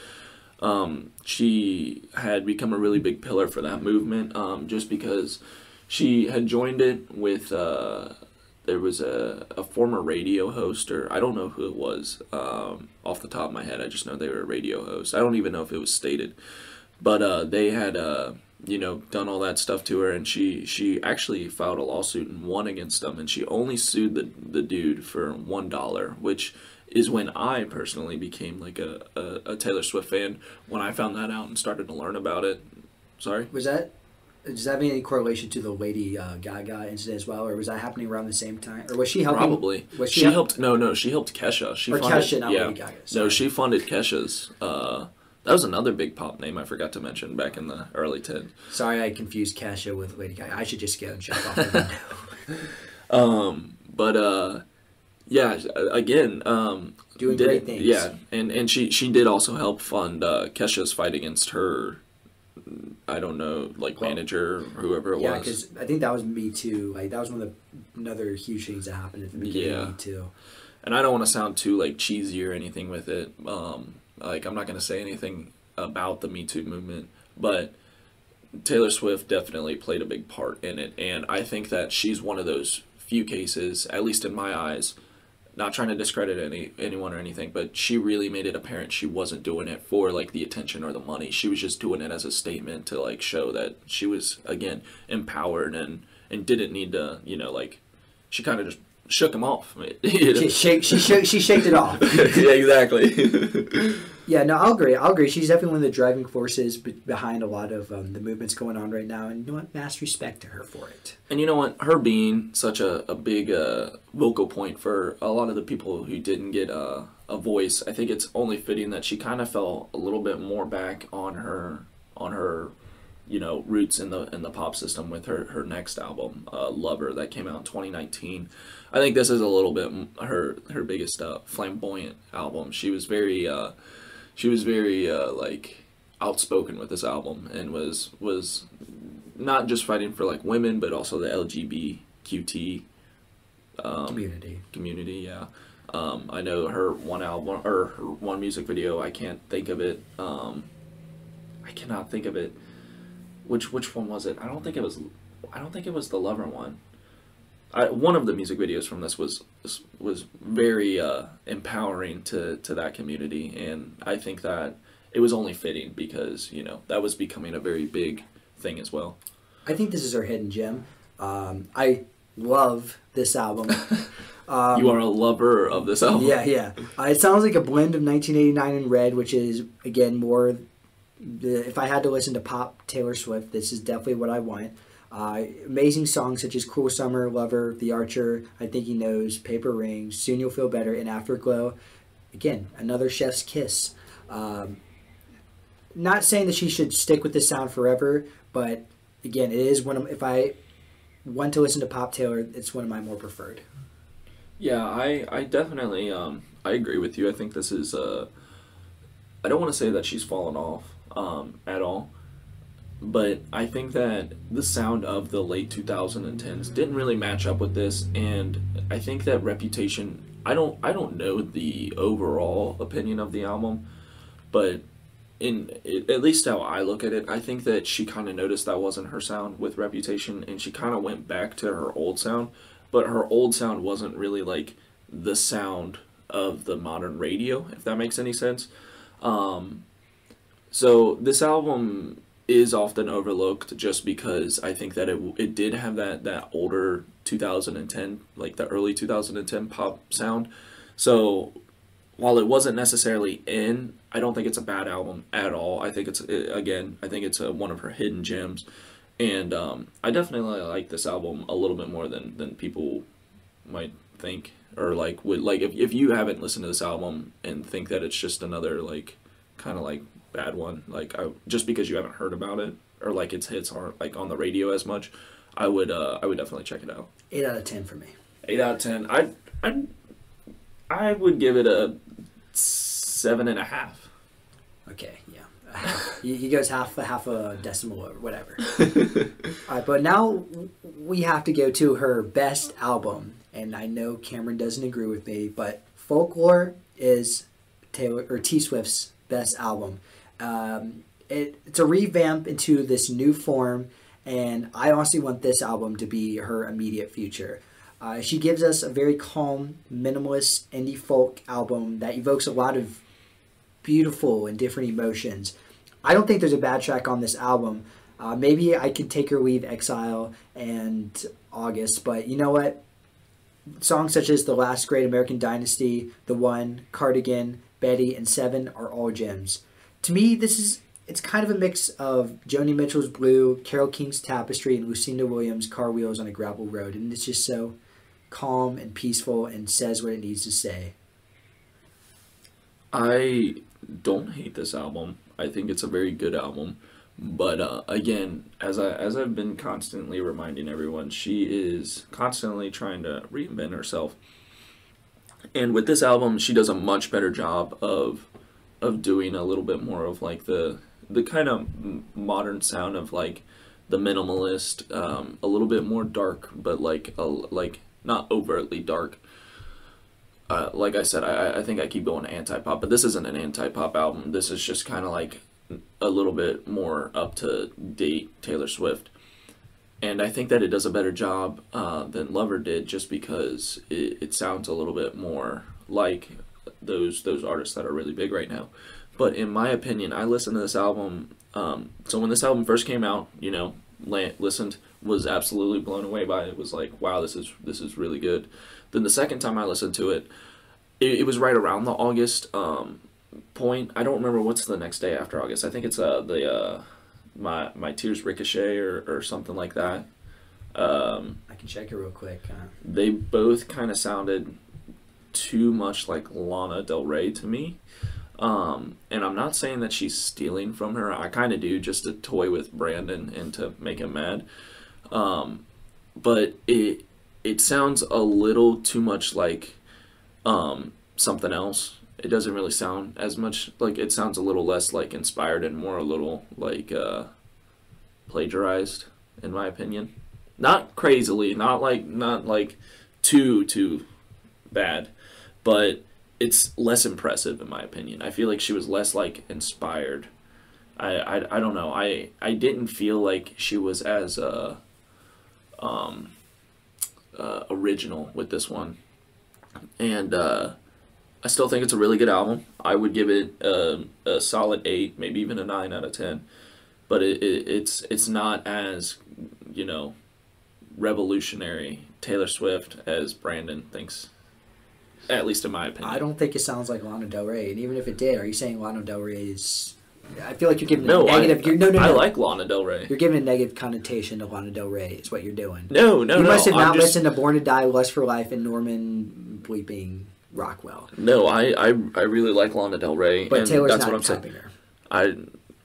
um, she had become a really big pillar for that movement um, just because she had joined it with uh, there was a, a former radio host or i don't know who it was um, off the top of my head. I just know they were a radio host. I don't even know if it was stated. But uh, they had uh, you know done all that stuff to her and she she actually filed a lawsuit and won against them and she only sued the, the dude for one dollar which is when i personally became like a, a, a taylor swift fan when i found that out and started to learn about it sorry Was that does that have any correlation to the Lady uh, Gaga incident as well, or was that happening around the same time, or was she helping? Probably. Was she she, helped? No, no. She helped Kesha. She Or funded, Kesha, not yeah. Lady Gaga, No, she funded Kesha's. Uh, that was another big pop name I forgot to mention back in the early 10s. Sorry, I confused Kesha with Lady Gaga. I should just go and jump off the window. Um, but uh, yeah, again, um, Doing did- great things. Yeah, and and she she did also help fund uh, Kesha's fight against her. I don't know, like Well, manager or whoever it Yeah, was. because I think that was Me Too. Like that was one of the another huge things that happened at the beginning Yeah. of Me Too. and I don't want to sound too like cheesy or anything with it. Um, like I'm not going to say anything about the Me Too movement, but Taylor Swift definitely played a big part in it, and I think that she's one of those few cases, at least in my eyes. Not trying to discredit any anyone or anything, but she really made it apparent she wasn't doing it for like the attention or the money. She was just doing it as a statement to like show that she was again empowered and and didn't need to you know like she kind of just shook him off. You know? She shake, she shake, she shaked it off. yeah, exactly. Yeah, no, I'll agree. I'll agree. She's definitely one of the driving forces be- behind a lot of um, the movements going on right now, and you know what? Mass respect to her for it. and you know what? Her being such a, a big uh, vocal point for a lot of the people who didn't get a voice, I think it's only fitting that she kind of fell a little bit more back on her on her you know roots in the in the pop system with her her next album uh, lover that came out in 2019 i think this is a little bit her her biggest uh, flamboyant album she was very uh, she was very uh, like outspoken with this album and was was not just fighting for like women but also the lgbtqt um, Community. community yeah um, i know her one album or her one music video i can't think of it um, i cannot think of it which which one was it? I don't think it was. I don't think it was the lover one. I, one of the music videos from this was was, was very uh, empowering to to that community, and I think that it was only fitting because you know that was becoming a very big thing as well. I think this is her hidden gem. Um, I love this album. Um, you are a lover of this album. Yeah, yeah. Uh, it sounds like a blend of 1989 and Red, which is again more the, if I had to listen to pop Taylor Swift, this is definitely what I want. Uh, amazing songs such as Cruel Summer, Lover, The Archer, I Think He Knows, Paper Rings, Soon You'll Feel Better, and Afterglow. Again, another chef's kiss. Um, not saying that she should stick with this sound forever, but again, it is one of, if I want to listen to pop Taylor, it's one of my more preferred. Yeah, I, I definitely um, I agree with you. I think this is uh, I don't want to say that she's fallen off um, at all. But I think that the sound of the late 2010s didn't really match up with this, and I think that Reputation. I don't I don't know the overall opinion of the album, but in at least how I look at it, I think that she kind of noticed that wasn't her sound with Reputation, and she kind of went back to her old sound. But her old sound wasn't really like the sound of the modern radio, if that makes any sense. Um, so this album is often overlooked just because I think that it it did have that that older 2010 like the early 2010 pop sound. So while it wasn't necessarily in, I don't think it's a bad album at all. I think it's again, I think it's a, one of her hidden gems, and um, I definitely like this album a little bit more than than people might think or like would like if if you haven't listened to this album and think that it's just another like kind of like bad one. Like I, just because you haven't heard about it or like its hits aren't like on the radio as much, I would uh, I would definitely check it out. Eight out of ten for me. Eight out of ten. I I I would give it a seven and a half. Okay, yeah. he goes half a half a decimal or whatever. All right, but now we have to go to her best album, and I know Cameron doesn't agree with me, but Folklore is Taylor or T Swift's best album. Um, it, it's a revamp into this new form, and I honestly want this album to be her immediate future. Uh, she gives us a very calm, minimalist indie folk album that evokes a lot of beautiful and different emotions. I don't think there's a bad track on this album. Uh, maybe I could take or leave Exile and August, but you know what? Songs such as The Last Great American Dynasty, The One, Cardigan, Betty, and Seven are all gems. To me, this is it's kind of a mix of Joni Mitchell's Blue, Carole King's Tapestry, and Lucinda Williams' Car Wheels on a Gravel Road, and it's just so calm and peaceful and says what it needs to say. I don't hate this album. I think it's a very good album. But uh, again, as I as I've been constantly reminding everyone, she is constantly trying to reinvent herself. And with this album, she does a much better job of of doing a little bit more of like the the kind of modern sound of like the minimalist, um, a little bit more dark, but like a, like not overtly dark. Uh, like I said, I, I think I keep going anti pop, but this isn't an anti pop album. This is just kind of like a little bit more up to date Taylor Swift. And I think that it does a better job uh, than Lover did just because it, it sounds a little bit more like those those artists that are really big right now. But in my opinion, I listened to this album. Um, so when this album first came out, you know, listened, was absolutely blown away by it. it. Was like, wow, this is this is really good. Then the second time I listened to it, it, it was right around the August um, point. I don't remember what's the next day after August. I think it's uh the uh, my my tears ricochet or, or something like that. Um, I can check it real quick. Uh, they both kind of sounded too much like Lana Del Rey to me. Um, and I'm not saying that she's stealing from her. I kind of do just to toy with Brandon and to make him mad. Um, but it it sounds a little too much like um, something else. It doesn't really sound as much like it sounds a little less like inspired and more a little like uh, plagiarized, in my opinion. Not crazily, not like not like too too bad, but it's less impressive in my opinion. I feel like she was less like inspired. I I, I don't know. I I didn't feel like she was as uh um uh, original with this one, and uh, I still think it's a really good album. I would give it a, a solid eight, maybe even a nine out of ten. But it, it, it's it's not as you know revolutionary Taylor Swift as Brandon thinks. At least in my opinion. I don't think it sounds like Lana Del Rey, and even if it did, are you saying Lana Del Rey is? I feel like you're giving no, a negative. I, you're, no, no, no. I like Lana Del Rey. You're giving a negative connotation to Lana Del Rey. Is what you're doing. No, no, you no. must have I'm not just- listened to Born to Die, Lust for Life, and Norman bleeping Rockwell. No, I, I, I really like Lana Del Rey, But and Taylor's that's not what I'm saying. her. I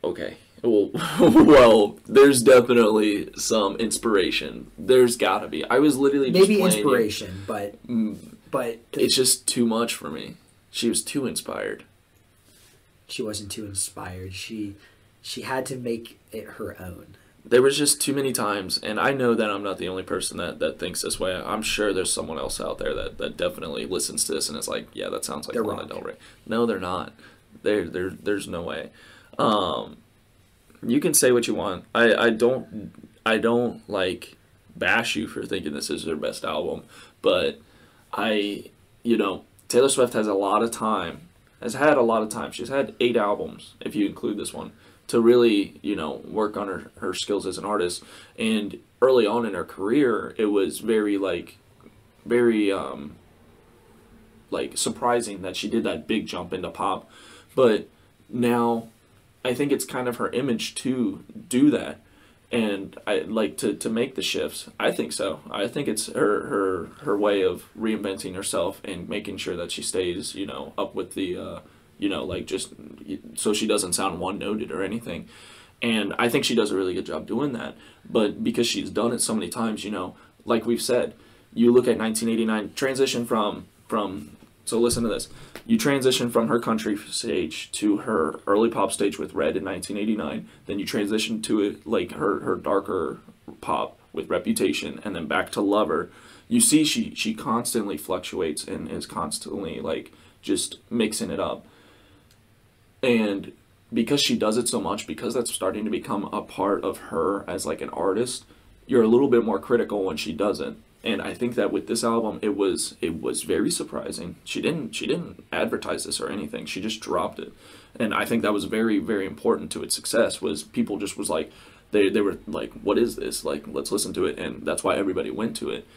okay. Well, well, there's definitely some inspiration. There's got to be. I was literally just Maybe inspiration, but Mm, but It's just too much for me. She was too inspired. she wasn't too inspired. She she had to make it her own. There was just too many times, and I know that I'm not the only person that, that thinks this way. I'm sure there's someone else out there that, that definitely listens to this and is like, yeah, that sounds like They're Lana. Del Rey. No, they're not. There, there, there's no way. Um, you can say what you want. I, I don't, I don't like bash you for thinking this is her best album, but I, you know, Taylor Swift has a lot of time, has had a lot of time. She's had eight albums, if you include this one, to really, you know, work on her, her skills as an artist. And early on in her career, it was very, like, very, um, like, surprising that she did that big jump into pop. But now, I think it's kind of her image to do that and I like to, to make the shifts. I think so. I think it's her her her way of reinventing herself and making sure that she stays, you know, up with the, uh, you know, like just so she doesn't sound one noted or anything. And I think she does a really good job doing that. But because she's done it so many times, you know, like we've said, you look at 1989 transition from from so listen to this. You transition from her country stage to her early pop stage with Red in 1989. Then you transition to it like her her darker pop with Reputation, and then back to Lover. You see, she she constantly fluctuates and is constantly like just mixing it up. And because she does it so much, because that's starting to become a part of her as like an artist, you're a little bit more critical when she doesn't. And I think that with this album, it was it was very surprising. She didn't she didn't advertise this or anything. She just dropped it, and I think that was very very important to its success. Was people just was like they they were like what is this like let's listen to it, and that's why everybody went to it.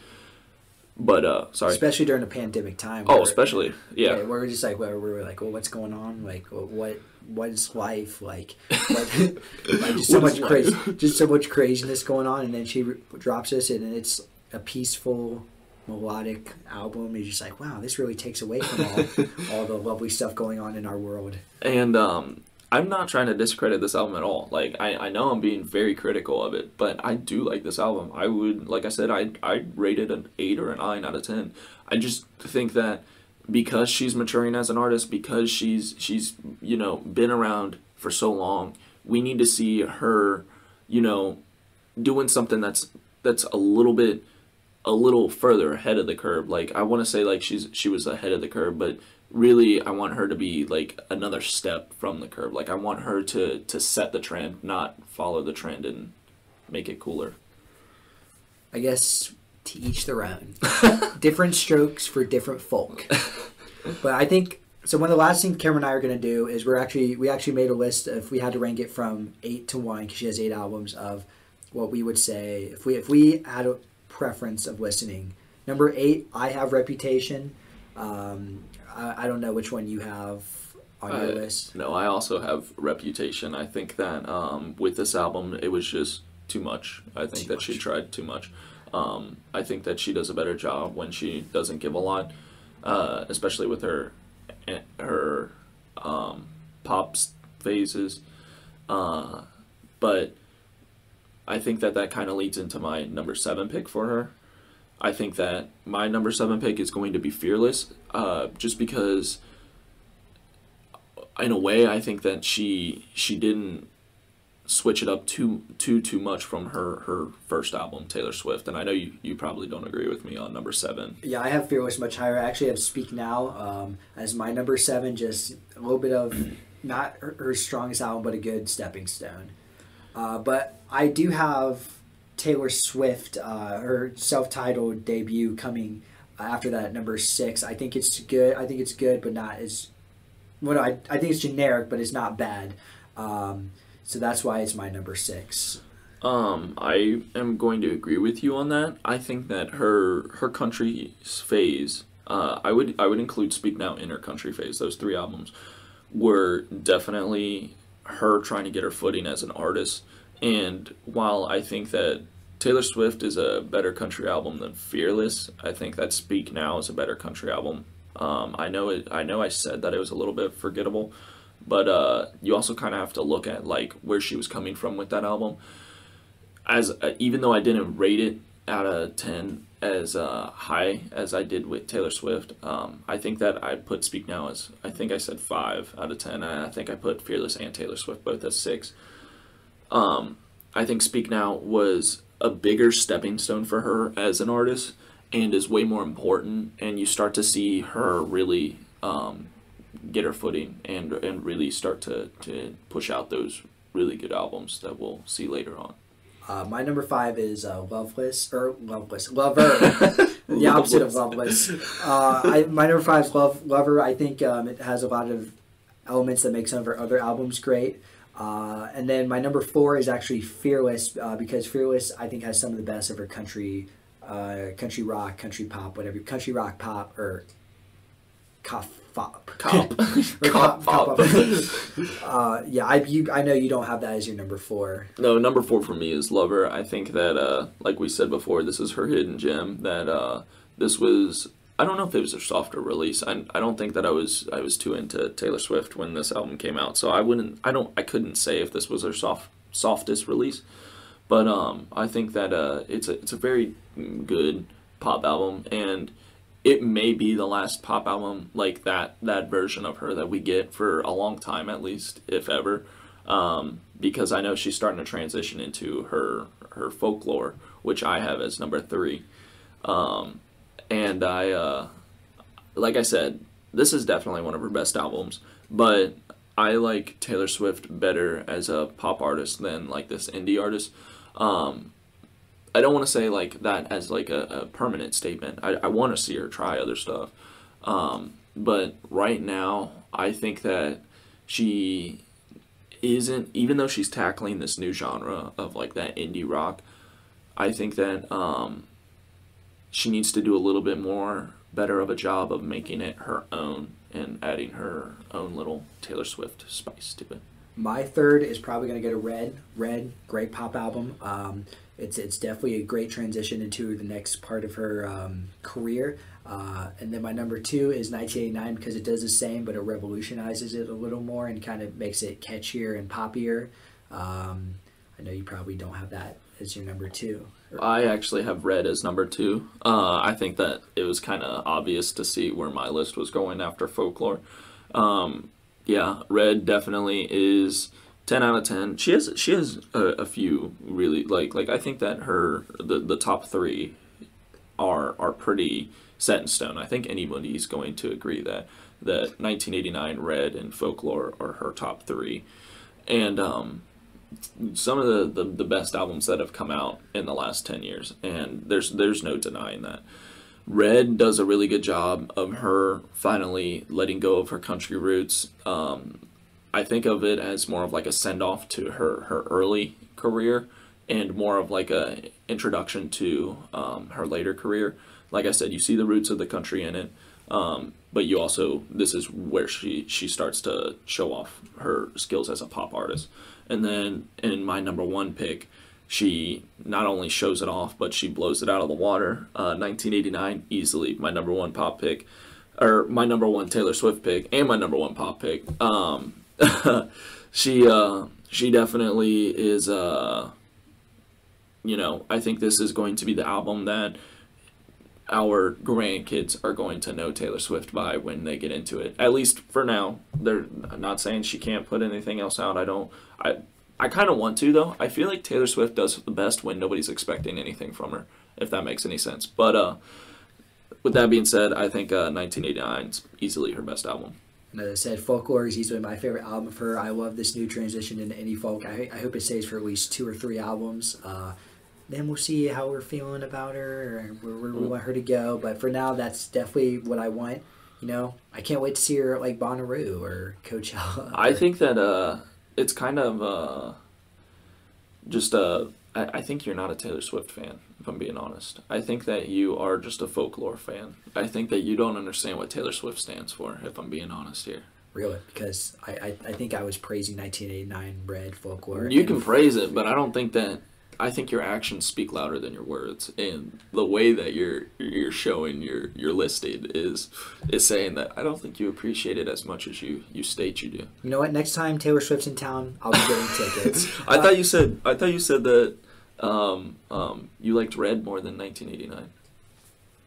But uh, sorry. especially during a pandemic time. Oh, where- especially yeah. where we're just like where we were like, well, what's going on? Like, what what is life like? What, like just so much crazy, just so much craziness going on, and then she drops this, and it's a peaceful, melodic album. You're just like, wow, this really takes away from all all the lovely stuff going on in our world. And um, I'm not trying to discredit this album at all. Like I, I know I'm being very critical of it, but I do like this album. I would, like I said, I I rate it an eight or a nine out of ten. I just think that because she's maturing as an artist, because she's she's you know been around for so long, we need to see her, you know, doing something that's that's a little bit a little further ahead of the curve. Like I want to say like she's she was ahead of the curve, but really I want her to be like another step from the curve. Like I want her to to set the trend, not follow the trend and make it cooler. I guess to each their own. different strokes for different folk. But I think so. One of the last things Cameron and I are going to do is we're actually we actually made a list if we had to rank it from eight to one because she has eight albums of what we would say if we if we had a preference of listening. Number eight, I have Reputation. Um, I, I don't know which one you have on your list. No, I also have Reputation. I think that um, with this album, it was just too much. I think Too that she tried too much. Um, I think that she does a better job when she doesn't give a lot. uh, especially with her her um, pop phases. Uh, but I think that that kind of leads into my number seven pick for her. I think that my number seven pick is going to be Fearless, uh, just because, in a way, I think that she she didn't switch it up too too too much from her her first album Taylor Swift and I know you, you probably don't agree with me on number seven. Yeah I have Fearless much higher. I actually have Speak Now um, as my number seven just a little bit of not her, her strongest album but a good stepping stone. Uh, but I do have Taylor Swift uh, her self-titled debut coming after that number six I think it's good I think it's good but not as well I, I think it's generic but it's not bad um, so that's why it's my number six. Um, I am going to agree with you on that. I think that her her country phase, uh, I would I would include Speak Now in her country phase. Those three albums were definitely her trying to get her footing as an artist. And while I think that Taylor Swift is a better country album than Fearless, I think that Speak Now is a better country album. Um, I know it. I know I said that it was a little bit forgettable, but uh, you also kind of have to look at like where she was coming from with that album. As uh, even though I didn't rate it out of ten as uh, high as I did with Taylor Swift, um, I think that I put Speak Now as I think I said five out of ten. I think I put Fearless and Taylor Swift both as six. Um, I think Speak Now was a bigger stepping stone for her as an artist and is way more important, and you start to see her really um, get her footing and and really start to, to push out those really good albums that we'll see later on. Uh, my number five is uh, Loveless or Loveless Lover, the opposite of Loveless. Uh, I, my number five is Love Lover. I think um, it has a lot of elements that make some of her other albums great. Uh, and then my number four is actually Fearless uh, because Fearless I think has some of the best of her country, uh, country rock, country pop, whatever, country rock pop or cough fop. Cop. cop, cop. uh, yeah, I you, I know you don't have that as your number four. No, number four for me is Lover. I think that, uh, like we said before, this is her hidden gem. That uh, this was. I don't know if it was a softer release. I, I don't think that I was I was too into Taylor Swift when this album came out. So I wouldn't I don't I couldn't say if this was her soft softest release. But um, I think that uh, it's a it's a very good pop album and it may be the last pop album like that that version of her that we get for a long time at least if ever um, because i know she's starting to transition into her her folklore which i have as number three um, and i uh, like i said this is definitely one of her best albums but i like taylor swift better as a pop artist than like this indie artist um, I don't want to say like that as like a, a permanent statement. I, I want to see her try other stuff. Um, but right now, I think that she isn't, even though she's tackling this new genre of like that indie rock, I think that um, she needs to do a little bit more better of a job of making it her own and adding her own little Taylor Swift spice to it. My third is probably going to get a red, red, great pop album. Um, it's it's definitely a great transition into the next part of her um, career. Uh, and then my number two is 1989 because it does the same, but it revolutionizes it a little more and kind of makes it catchier and poppier. Um, I know you probably don't have that as your number two. I actually have Red as number two. Uh, I think that it was kind of obvious to see where my list was going after Folklore. Um, yeah, Red definitely is 10 out of 10 she has she has a, a, few really like like i think that her the, the top three are are pretty set in stone i think anybody's going to agree that that 1989 red and folklore are her top three and um some of the, the, the best albums that have come out in the last 10 years and there's there's no denying that red does a really good job of her finally letting go of her country roots um, I think of it as more of like a send off to her her early career and more of like a introduction to um, her later career. Like I said, you see the roots of the country in it, um, but you also this is where she she starts to show off her skills as a pop artist. And then in my number one pick, she not only shows it off, but she blows it out of the water. Uh, 1989, easily my number one pop pick. or my number one Taylor Swift pick and my number one pop pick. Um, she uh, she definitely is. Uh, you know, I think this is going to be the album that our grandkids are going to know Taylor Swift by when they get into it. At least for now. They're not saying she can't put anything else out. I don't. I I kind of want to though. I feel like Taylor Swift does the best when nobody's expecting anything from her, if that makes any sense. But uh, with that being said, I think uh, 1989 is easily her best album. As I said, Folklore is easily my favorite album of her. I love this new transition into indie folk. I, I hope it stays for at least two or three albums. Uh, then we'll see how we're feeling about her or where, where we want her to go. But for now, that's definitely what I want. You know, I can't wait to see her at like Bonnaroo or Coachella. I think that uh, it's kind of uh, just uh, I, I think you're not a Taylor Swift fan, if I'm being honest. I think that you are just a folklore fan. I think that you don't understand what Taylor Swift stands for, if I'm being honest here. Really? Because I, I, I think I was praising 1989 Red Folklore. You can praise it, but I don't think that. I think your actions speak louder than your words, and the way that you're you're showing your your listing is is saying that I don't think you appreciate it as much as you you state you do. You know what? Next time Taylor Swift's in town, I'll be getting tickets. I Uh, thought you said I thought you said that um, um, you liked Red more than 1989.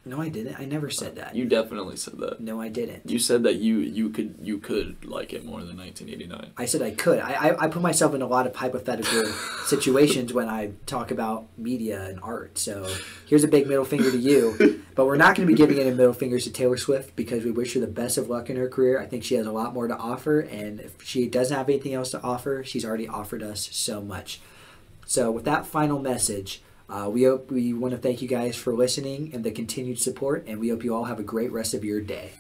No, I didn't. I never said that. You definitely said that. No, I didn't. You said that you you could you could like it more than 1989. I said I could. I, I, I put myself in a lot of hypothetical situations when I talk about media and art. So here's a big middle finger to you. But we're not going to be giving any middle fingers to Taylor Swift because we wish her the best of luck in her career. I think she has a lot more to offer. And if she doesn't have anything else to offer, she's already offered us so much. So with that final message, uh, we hope we want to thank you guys for listening and the continued support. And we hope you all have a great rest of your day.